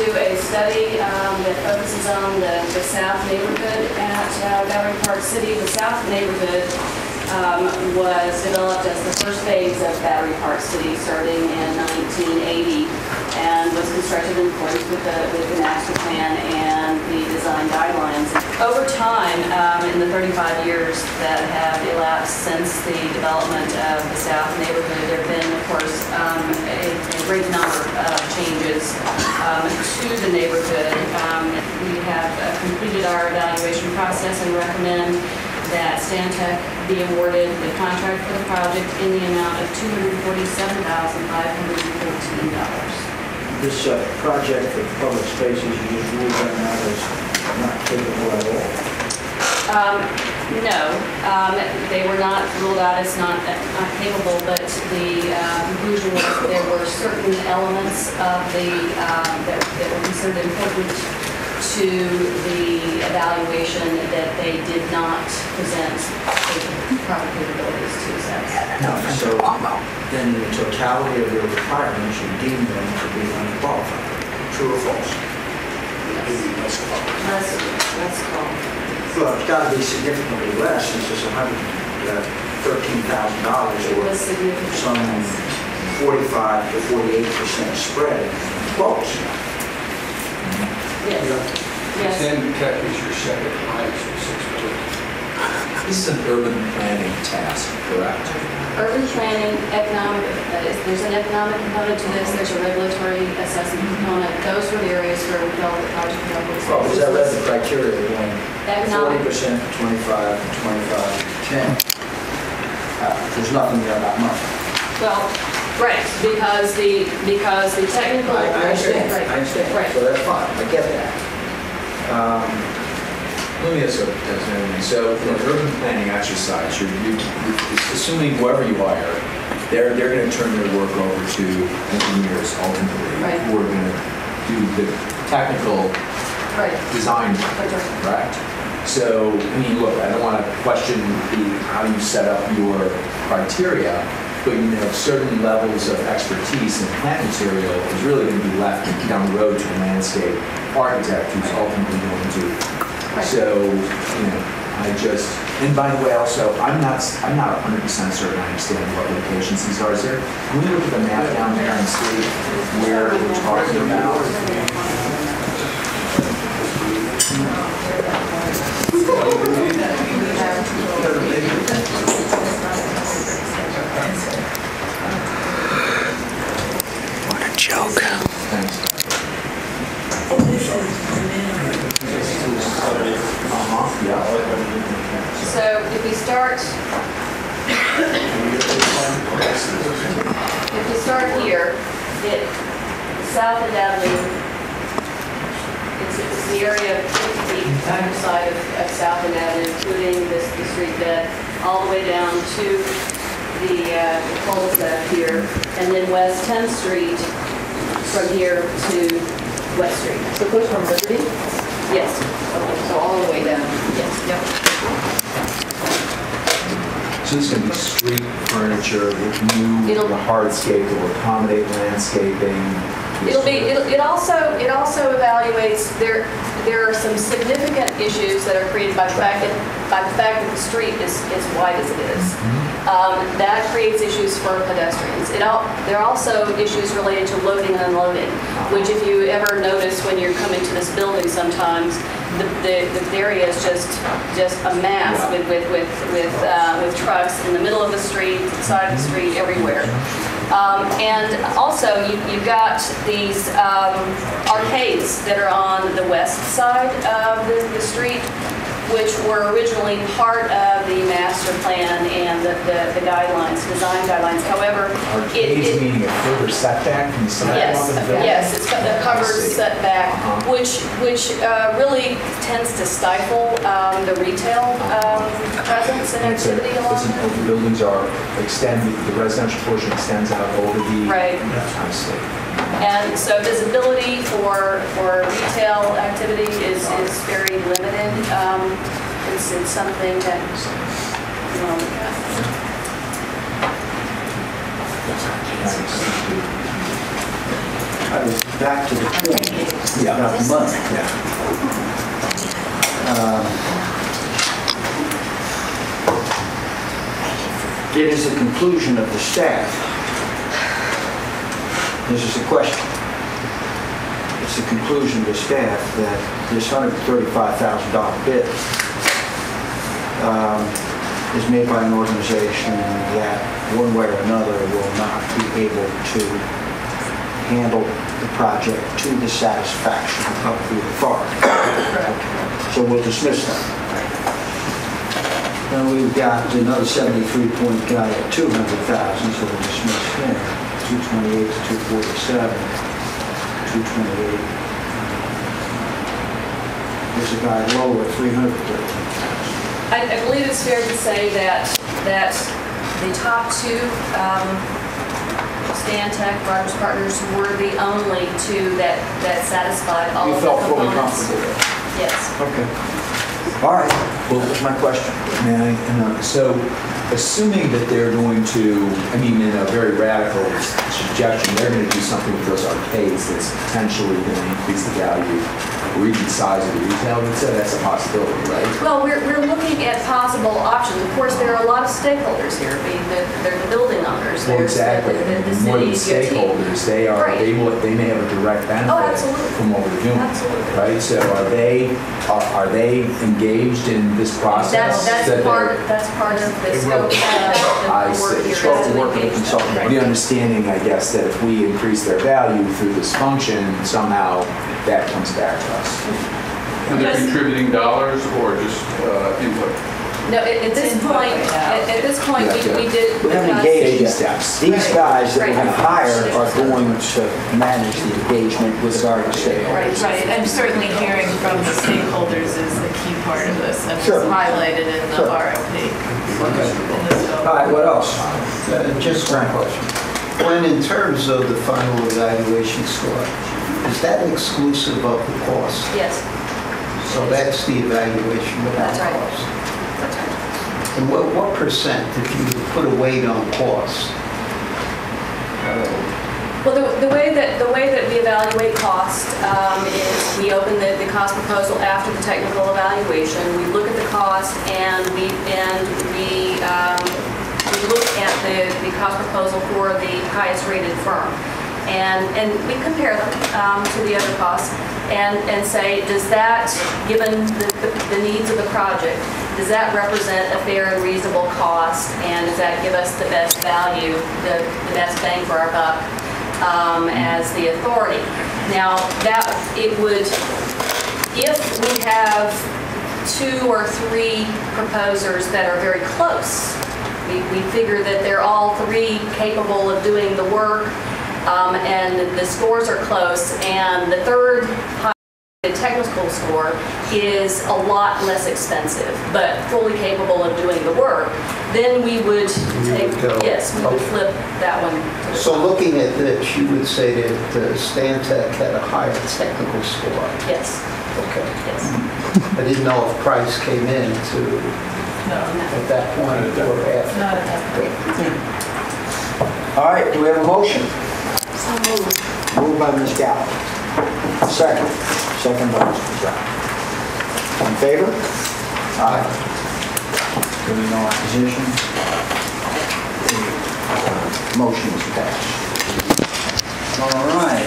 to a study um, that focuses on the the south neighborhood at uh, Park City. The south neighborhood um, was developed as the first phase of Battery Park City starting in 1980 and was constructed in accordance with the, with the master plan and the design guidelines. Over time, um, in the 35 years that have elapsed since the development of the south neighborhood, there have been, of course, um, a great number of changes um, to the neighborhood. Um, We have uh, completed our evaluation process and recommend that Stantec be awarded the contract for the project in the amount of $247,514. This uh, project for public spaces, you just ruled right now is not capable at all. Um, No, um, they were not ruled out as not not capable, but the uh, conclusion was there were certain elements of the, um, that that were considered important to the evaluation that they did not present proper capabilities to satisfy. So then the totality of your requirements, you deem them to be unqualified. True or false? That's, that's called. Well, it's got to be significantly less, since it's a hundred, uh, thirteen thousand dollars or was some forty-five to forty-eight percent spread. Close. Yes, yes. Stantec is your second highest with six million. This is an urban planning task, correct? Urban planning, economic, is- there's an economic component to this, there's a regulatory assessment component. Those were the areas where we felt the project level was. Well, because I read the criteria going forty Economic, percent, twenty-five, twenty-five, ten. Uh, There's nothing there about money. well, right, because the, because the technical. I I understand, Right, I understand, Right. so that's fine, I get that. Um, Let me ask you, Councilman, so in an urban planning exercise, you're, you- you're assuming whoever you hire, they're, they're gonna turn their work over to engineers ultimately, Right. who are gonna do the technical Right, design, Right, correct? So, I mean, look, I don't wanna question the, how you set up your criteria, but you know, certain levels of expertise in plant material is really gonna be left down the road to a landscape architect who's ultimately going to. So, you know, I just, and by the way, also, I'm not, I'm not hundred percent certain I understand what locations these are. Is there, can we look at the map down there and see where we're talking about? So if we start, if we start here, it, South End Avenue, it's, it's the area of the underside of, of South End Avenue, including this, the street bed, all the way down to the uh, the cul-de-sac here, and then West Thames Street from here to West Street. So it goes from Liberty? Yes, Okay, so all the way down. Yes, yep. So this is gonna be street furniture with new It'll- hardscape that will accommodate landscaping. It'll be, it'll- it also, it also evaluates, there, there are some significant issues that are created by the fact that, by the fact that the street is as wide as it is. Um, That creates issues for pedestrians. It al, there are also issues related to loading and unloading, which if you ever notice when you're coming to this building sometimes, the, the the area is just, just a mass with, with, with, with, uh, with trucks in the middle of the street, side of the street, everywhere. Um, And also, you- you've got these um, arcades that are on the west side of the the street, which were originally part of the master plan and the the the guidelines, design guidelines. However, it... Arcades it- meaning a further setback from the sidewalk Yes, of the building? yes, it's got the covered I see. Setback, which, which uh, really tends to stifle um, the retail um, presence and activity along listen, there. The buildings are extended, the residential portion extends out over the... Right. I. And so visibility for, for retail activity is, is very limited. Um, It's, it's something that, you know, I was back to the point Yeah. about the money. Yeah. It is the conclusion of the staff. This is a question. It's the conclusion of the staff that this $135,000 bid um, is made by an organization that, one way or another, will not be able to handle the project to the satisfaction of the authority. So we'll dismiss that. Then we've got another 73-point guy at 200,000, so we'll dismiss him. 228 to 247, 228. There's a guy lower, 313,000. I, I believe it's fair to say that, that the top two, um, Stantec, Rogers Partners, were the only two that, that satisfied all You of the felt fully components. comfortable with Yes. Okay. All right, well, that's my question. May I, uh, so assuming that they're going to, I mean, in a very radical suggestion, they're going to do something with those arcades that's potentially going to increase the value or even size of the retail, let's say that's a possibility, right? Well, we're, we're looking at possible options. Of course, there are a lot of stakeholders here, being the, they're the building owners. Well, there's the- exactly. the- the More than stakeholders, they are, Right. they will, they may have a direct benefit Oh, absolutely. from what we're doing. Absolutely. Right? So are they, are are they engaged in this process? That's, that's that part, that's part of the scope of uh, I the work see. here. Scope of to work of the engage consultant. The understanding, I guess, that if we increase their value through this function, somehow that comes back to us. And they're Yes. contributing dollars or just uh, input? No, at, at this It's point, input at, at this point, Yeah, we, we yeah. did. We haven't because- engaged Baby steps. These guys that we're Right. going to hire are going to manage the engagement with regard to stakeholders. Right, right. and certainly hearing from the stakeholders is a key part of this, and it's Sure. highlighted in the Sure. RFP. in. All right, what else? Uh, Just one question. When in terms of the final evaluation score, is that exclusive of the cost? Yes, So that's the evaluation without That's right. cost? that's right. And what, what percent, if you put a weight on cost? uh, Well, the, the way that, the way that we evaluate cost um, is we open the, the cost proposal after the technical evaluation. We look at the cost and we, and we, um, we look at the, the cost proposal for the highest rated firm. And, and we compare them um, to the other costs and, and say, does that, given the, the- the needs of the project, does that represent a fair and reasonable cost? And does that give us the best value, the, the best bang for our buck? um, as the authority. Now, that, it would, if we have two or three proposers that are very close, we, we figure that they're all three capable of doing the work, um, and the scores are close, and the third the technical score is a lot less expensive, but fully capable of doing the work, then we would take, go. yes, we would flip that one So top. looking at this, you would say that uh, Stantec had a higher technical score? Yes, Okay. yes. I didn't know if price came in to, No, at that point or after. not at that point. All right, do we have a motion? By Ms. Second. Second by Mr. Brown. In favor? Aye. Hearing no opposition? Motion is passed. All right.